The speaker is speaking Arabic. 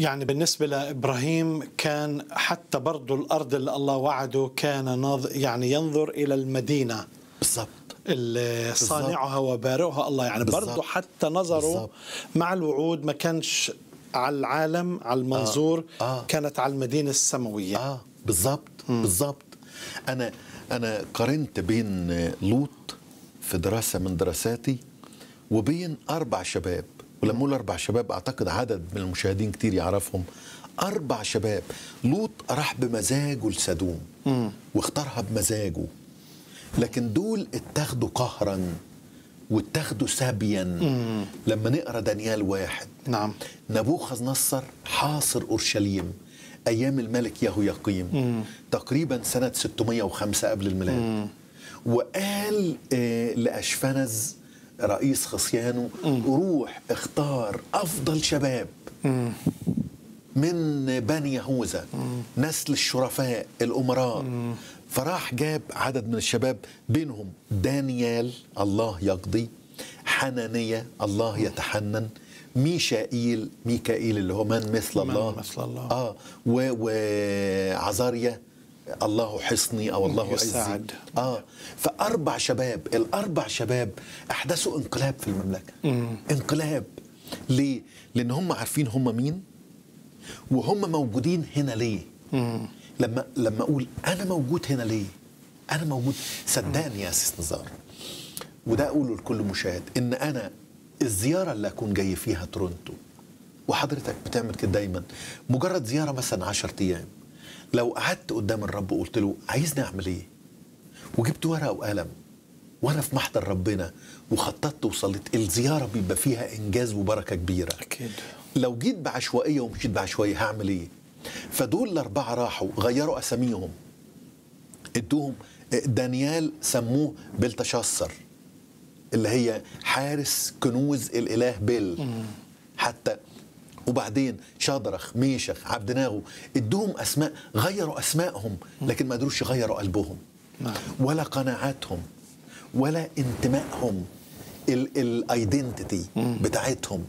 يعني بالنسبة لإبراهيم كان حتى برضو الأرض اللي الله وعده كان ناظ يعني ينظر إلى المدينة. بالضبط. اللي صانعها وبارئها الله. يعني. برضو حتى نظره. مع الوعود ما كانش على العالم على المنظور آه. آه. كانت على المدينة السماوية. آه. بالضبط. بالضبط. أنا أنا قارنت بين لوط في دراسة من دراساتي وبين أربع شباب. ولما أقول أربع شباب أعتقد عدد من المشاهدين كتير يعرفهم. أربع شباب لوط راح بمزاجه لسدوم واختارها بمزاجه. لكن دول اتاخدوا قهرا واتاخدوا سبيا لما نقرأ دانيال واحد نعم. نبوخذ نصر حاصر أورشليم أيام الملك يهوياقيم تقريبا سنة 605 قبل الميلاد. وقال آه، لأشفنز رئيس خصيانه روح اختار أفضل شباب. من بني يهوذا نسل الشرفاء الأمراء. فراح جاب عدد من الشباب بينهم دانيال الله يقضي حنانية الله يتحنن ميشائيل ميكائيل اللي هو من مثل من الله. مثل الله. آه و- وعزاريا الله حصني أو الله عزي. آه. فأربع شباب الأربع شباب أحدثوا انقلاب في المملكة. انقلاب. ليه؟ لأن هم عارفين هم مين؟ وهم موجودين هنا ليه؟ لما لما أقول أنا موجود هنا ليه؟ أنا موجود. صدقني يا سيس نزار وده أقوله لكل مشاهد إن أنا الزيارة اللي أكون جاي فيها تورونتو وحضرتك بتعمل كده دايما مجرد زيارة مثلا 10 أيام لو قعدت قدام الرب وقلت له عايزني أعمل إيه؟ وجبت ورقة وقلم وأنا في محضر ربنا وخططت وصليت الزيارة بيبقى فيها إنجاز وبركة كبيرة. أكيد. لو جيت بعشوائية ومشيت بعشوائية هعمل إيه؟ فدول الأربعة راحوا غيروا أساميهم. ادوهم دانيال سموه بلتشصر اللي هي حارس كنوز الإله بيل. حتى وبعدين شادرخ ميشخ عبد ناغو ادوهم أسماء غيروا اسمائهم لكن ما قدروش يغيروا قلبهم. نعم. ولا قناعاتهم ولا انتمائهم الايدنتيتي بتاعتهم.